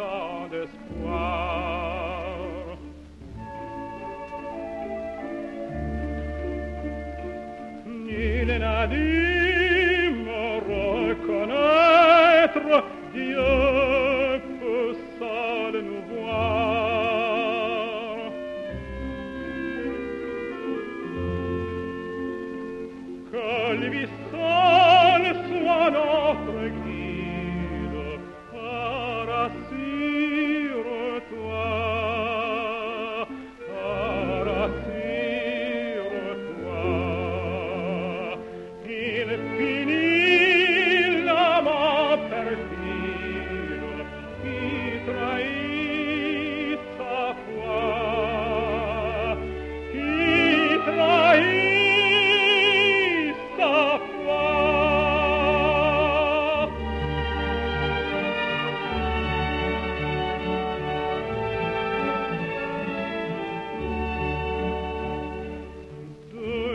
tant d'espoir. Ni le dû me reconnaître, Dieu peut seul nous voir. Lui seul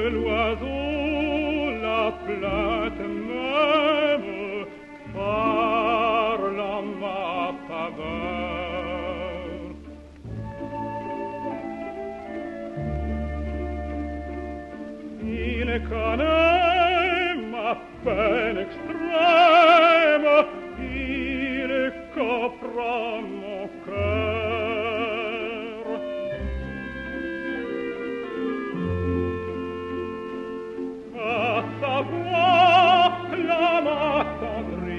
l'oiseau la plate même parle en ma faveur. Il connaît ma peine extrême, il comprend Santa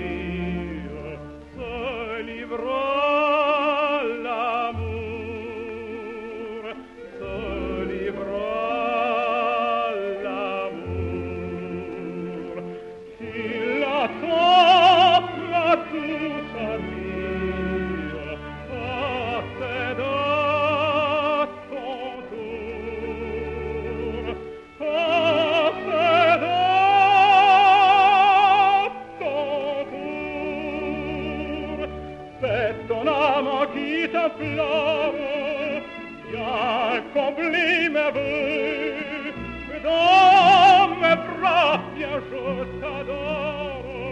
ton amo qui t'afflore ja complime veux dans mes bras bien je t'adore